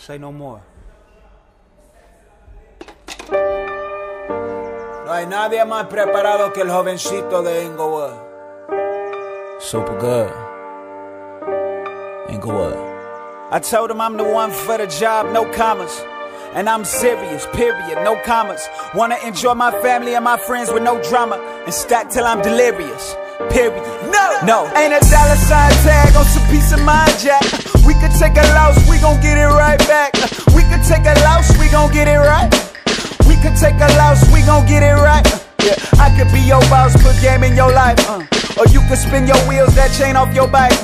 Say no more. No hay nadie más preparado que el jovencito de Inglewood. Super good. Inglewood. I told him I'm the one for the job, no commas. And I'm serious, period, no commas. Wanna enjoy my family and my friends with no drama. And stack till I'm delirious, period. No, no. Ain't a dollar sign tag on some peace of mind, Jack. We could take a loss, we gon' get it right back. We could take a loss, we gon' get it right. We could take a loss, we gon' get it right. Yeah, I could be your boss, put game in your life. Uh. Or you could spin your wheels, that chain off your bike.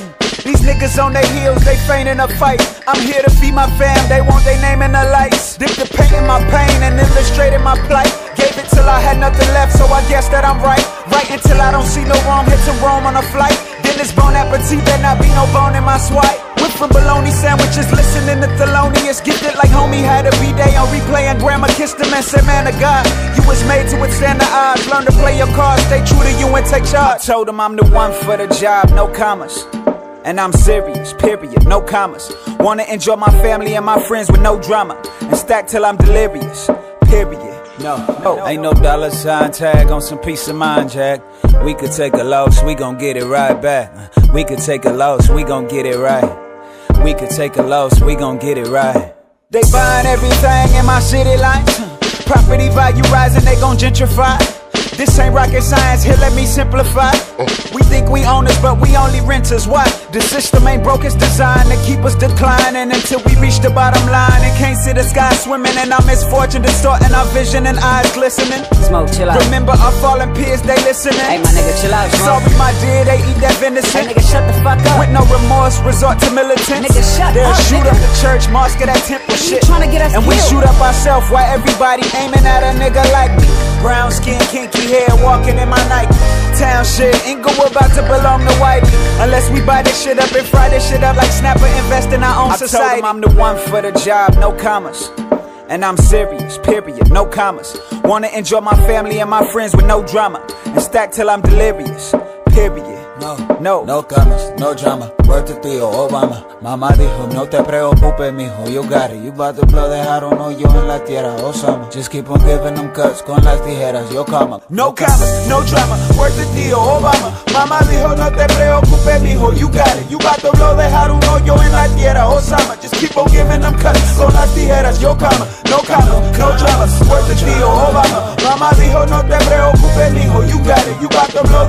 These niggas on their heels, they faint in a fight. I'm here to feed my fam, they want their name in the lights. Dip the paint in my pain and illustrated my plight. Gave it till I had nothing left, so I guess that I'm right. Right until I don't see no wrong, hit to Rome on a flight. Then it's bon appetit, there not be no bone in my swipe. From bologna sandwiches, listening to Thelonious. Gifted like homie had a B-day on replay, and grandma kissed him and said, Man of God, you was made to withstand the odds. Learn to play your cards, stay true to you and take charge. I told him I'm the one for the job, no commas. And I'm serious, period, no commas. Wanna enjoy my family and my friends with no drama. And stack till I'm delirious, period. No, no, ain't no dollar sign tag on some peace of mind, Jack. We could take a loss, we gon' get it right back. We could take a loss, we gon' get it right. We could take a loss, we gon' get it right. They buying everything in my city lights. Property value rising, they gon' gentrify. This ain't rocket science, here let me simplify. Uh, We think we owners, but we only renters. Why? The system ain't broke, it's designed to keep us declining until we reach the bottom line and can't see the sky swimming. And our misfortune distorting our vision and eyes glistening. Smoke, chill out. Remember our fallen peers, they listening. Hey, my nigga, chill out. Smoke. Sorry, my dear, they eat that venison. Hey, nigga, shut the fuck up. With no remorse, resort to militants. Nigga, shut They'll up, shoot nigga. up the church, mosque, of that temple shit. tryna get us And we shoot up ourselves while everybody aiming at a nigga like me. Brown skin, kinky hair, walking in my Nike. Shit, Inglewood about to belong to Whitey. Unless we buy this shit up and fry this shit up like Snapper, invest in our own I society. told him I'm the one for the job, no commas. And I'm serious, period, no commas. Wanna enjoy my family and my friends with no drama. And stack till I'm delirious, period. No, No. no camas, no drama. Word to tío Obama. Mamá dijo, no te preocupes, mijo, you got it. You about to blow, dejaron hoyo en la tierra, Osama. Just keep on giving them cuts con las tijeras, yo cama. No commas, no drama, word to tío Obama. Mamá dijo, no te preocupes, mijo, you got it. You about to blow, dejar un hoyo en la tierra, Osama. Just keep on giving them cuts con las tijeras, yo cama. No commas, no drama, word to tío Obama. Mamá dijo, no te preocupes, mijo, you got it. You about to blow,